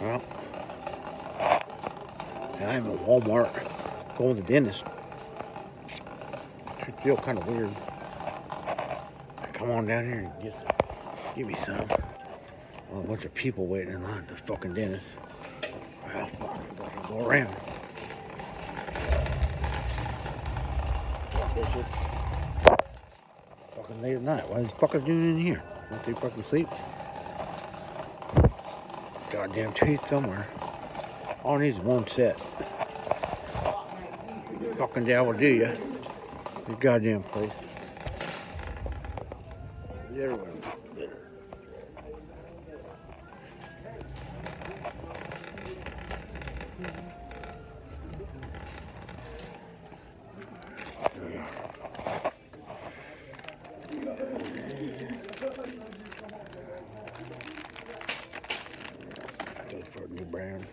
Well, I'm at Walmart going to the dentist. I feel kind of weird. Come on down here and get, give me some. Well, a bunch of people waiting in line at the fucking dentist. Well, fuck, I gotta go around. Fucking late at night. What is fuckers doing in here? Don't they fucking sleep? Goddamn teeth somewhere. All I need is one set. Fucking devil do ya. This goddamn place. Everywhere. Litter. Goes for a new brand.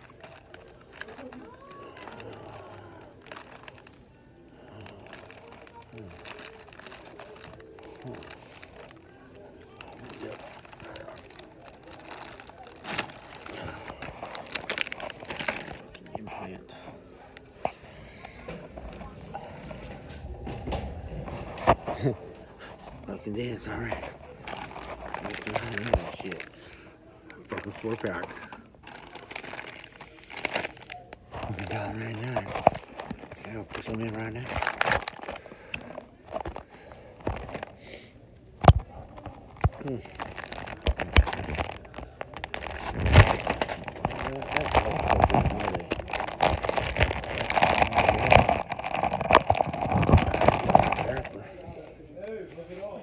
Implant. Fucking dance, alright. that shit. Fucking four pack. Ninety nine. Yeah, I'll put some in right now.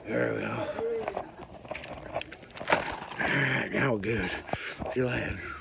There we go. Alright, now we're good. See you later.